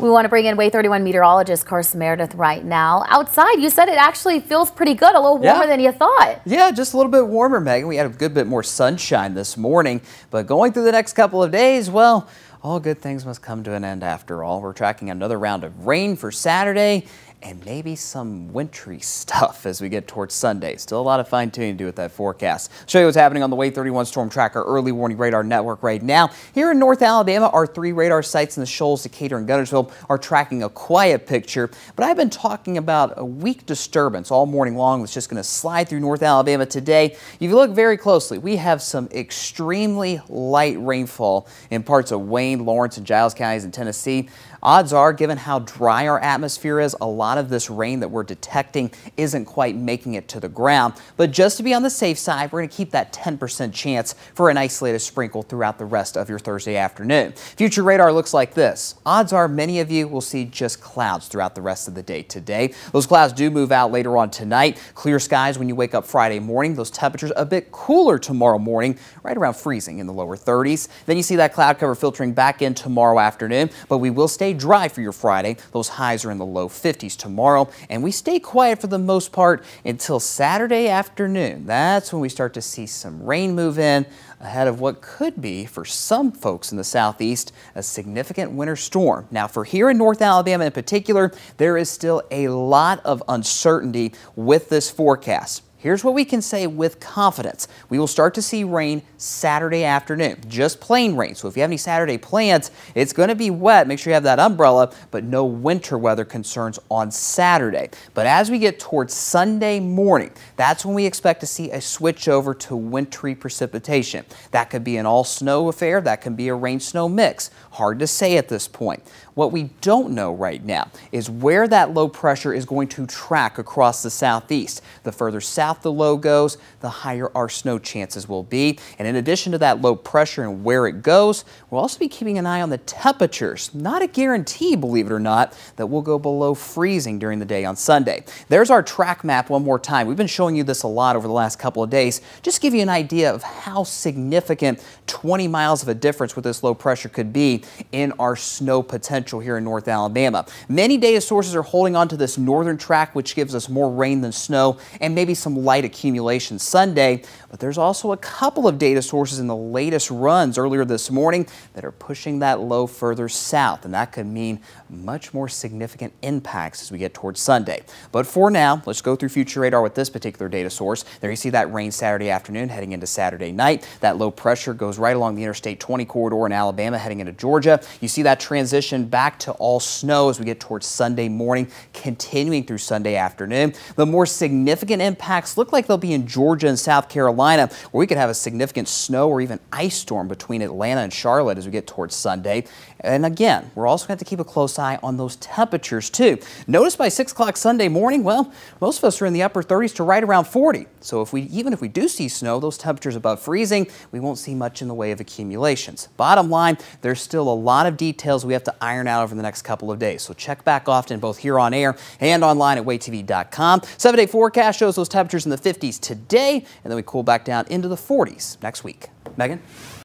We want to bring in WAAY 31 meteorologist Carson Meredith right now. Outside, you said it actually feels pretty good, a little warmer yeah. than you thought. Yeah, just a little bit warmer, Megan. We had a good bit more sunshine this morning, but going through the next couple of days, well, all good things must come to an end after all. We're tracking another round of rain for Saturday and maybe some wintry stuff as we get towards Sunday. Still a lot of fine tuning to do with that forecast. Show you what's happening on the WAAY 31 Storm Tracker early warning radar network right now. Here in North Alabama, our three radar sites in the Shoals, Decatur, and Guntersville are tracking a quiet picture, but I've been talking about a weak disturbance all morning long that's just going to slide through North Alabama today. If you look very closely, we have some extremely light rainfall in parts of Wayne, Lawrence, and Giles counties in Tennessee. Odds are, given how dry our atmosphere is, a lot of this rain that we're detecting isn't quite making it to the ground. But just to be on the safe side, we're going to keep that 10% chance for an isolated sprinkle throughout the rest of your Thursday afternoon. Future radar looks like this. Odds are many of you will see just clouds throughout the rest of the day today. Those clouds do move out later on tonight. Clear skies when you wake up Friday morning. Those temperatures a bit cooler tomorrow morning, right around freezing in the lower 30s. Then you see that cloud cover filtering back in tomorrow afternoon, but we will stay dry for your Friday. Those highs are in the low 50s tomorrow, and we stay quiet for the most part until Saturday afternoon. That's when we start to see some rain move in ahead of what could be, for some folks in the southeast, a significant winter storm. Now, for here in North Alabama in particular, there is still a lot of uncertainty with this forecast. Here's what we can say with confidence. We will start to see rain Saturday afternoon, just plain rain. So if you have any Saturday plans, it's going to be wet. Make sure you have that umbrella, but no winter weather concerns on Saturday. But as we get towards Sunday morning, that's when we expect to see a switch over to wintry precipitation. That could be an all snow affair. That can be a rain snow mix. Hard to say at this point. What we don't know right now is where that low pressure is going to track across the southeast. The further south the low goes, the higher our snow chances will be. And in addition to that low pressure and where it goes, we'll also be keeping an eye on the temperatures. Not a guarantee, believe it or not, that we'll go below freezing during the day on Sunday. There's our track map one more time. We've been showing you this a lot over the last couple of days. Just give you an idea of how significant 20 miles of a difference with this low pressure could be in our snow potential here in North Alabama. Many data sources are holding on to this northern track, which gives us more rain than snow and maybe some light accumulation Sunday. But there's also a couple of data sources in the latest runs earlier this morning that are pushing that low further south, and that could mean much more significant impacts as we get towards Sunday. But for now, let's go through future radar with this particular data source. There you see that rain Saturday afternoon heading into Saturday night. That low pressure goes right along the Interstate 20 corridor in Alabama heading into Georgia. You see that transition back to all snow as we get towards Sunday morning, continuing through Sunday afternoon. The more significant impacts look like they'll be in Georgia and South Carolina, where we could have a significant snow or even ice storm between Atlanta and Charlotte as we get towards Sunday. And again, we're also going to, have to keep a close eye on those temperatures too. Notice by 6 o'clock Sunday morning, well, most of us are in the upper 30s to right around 40. So if we, even if we do see snow, those temperatures above freezing, we won't see much in the way of accumulations. Bottom line, there's still a lot of details we have to iron out over the next couple of days. So check back often both here on air and online at WAAYTV.com. Seven day forecast shows those temperatures in the 50s today, and then we cool back down into the 40s next week. Megan?